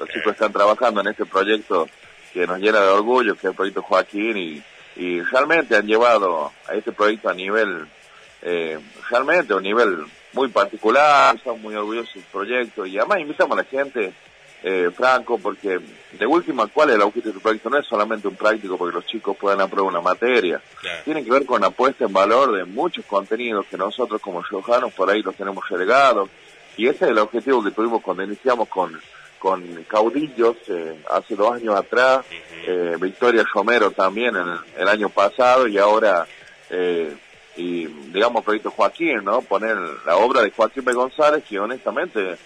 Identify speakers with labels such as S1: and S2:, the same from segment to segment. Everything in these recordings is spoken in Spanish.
S1: los chicos están trabajando en este proyecto que nos llena de orgullo, que es el proyecto Joaquín, y, y realmente han llevado a este proyecto a nivel, eh, realmente a un nivel muy particular, estamos muy orgullosos del proyecto, y además invitamos a la gente, eh, Franco, porque de última, ¿cuál es el objetivo del proyecto? No es solamente un práctico porque los chicos puedan aprobar una materia,
S2: Claro.
S1: tiene que ver con la puesta en valor de muchos contenidos que nosotros como riojanos por ahí los tenemos relegados, y ese es el objetivo que tuvimos cuando iniciamos con con caudillos eh, hace dos años atrás, eh, Victoria Romero también en el, el año pasado y ahora, eh, y digamos, Proyecto Joaquín, ¿no? Poner la obra de Joaquín B. González, que honestamente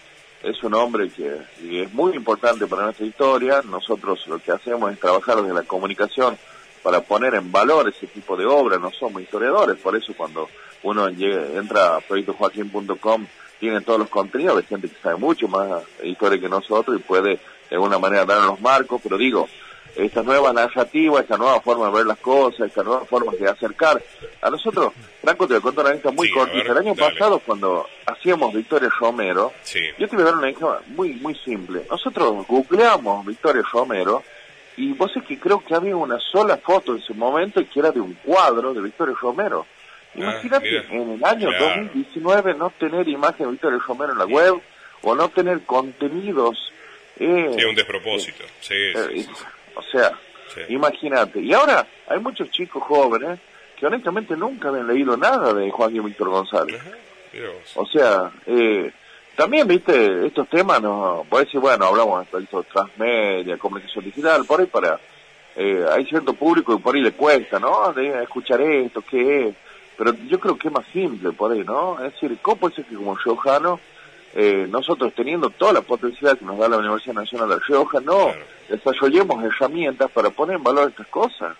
S1: es un hombre que y es muy importante para nuestra historia. Nosotros lo que hacemos es trabajar desde la comunicación para poner en valor ese tipo de obra. No somos historiadores, por eso cuando uno llega- entra a proyectojoaquín.com tienen todos los contenidos de gente que sabe mucho más historia que nosotros y puede de alguna manera dar los marcos, pero digo, esta nueva narrativa, esta nueva forma de ver las cosas, esta nueva forma de acercar. A nosotros, Franco, te voy a contar una anécdota muy
S2: Sí,
S1: cortita. El año
S2: dale.
S1: pasado, cuando hacíamos Victoria Romero,
S2: Sí.
S1: yo te voy a dar una ejemplo muy, muy simple. Nosotros googleamos Victoria Romero y vos es que creo que había una sola foto en ese momento y que era de un cuadro de Victoria Romero.
S2: Ah,
S1: Imagínate en el año
S2: Claro.
S1: 2019 no tener imagen de Victoria Romero en la web o no tener contenidos. Eh,
S2: Sí, un despropósito. Sí,
S1: eh,
S2: sí, sí.
S1: o sea, imagínate. Y ahora hay muchos chicos jóvenes que honestamente nunca habían leído nada de Joaquín Víctor González.
S2: Ajá.
S1: O sea, eh, también, viste, estos temas, no, por decir, bueno, hablamos de transmedia, comunicación digital, por ahí para, eh, hay cierto público que por ahí le cuesta, ¿no? De escuchar esto, qué es, pero yo creo que es más simple por ahí, ¿no? Es decir, ¿cómo puede ser que como riojano, eh, nosotros teniendo toda la potencialidad que nos da la Universidad Nacional de Rioja, no
S2: Claro.
S1: desarrollemos herramientas para poner en valor estas cosas?